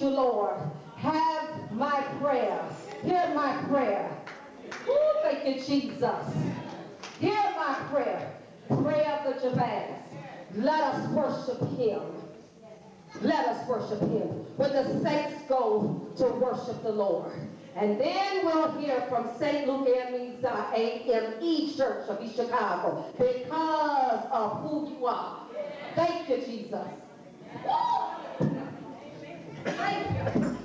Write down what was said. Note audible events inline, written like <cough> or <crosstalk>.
you, Lord. Have my prayer. Hear my prayer. Ooh, thank you, Jesus. Hear my prayer. Prayer of the Jabez. Let us worship him. Let us worship him. When the saints go to worship the Lord. And then we'll hear from St. Luke AME, Church of East Chicago because of who you are. Thank you, Jesus. Thank Thank <laughs> you.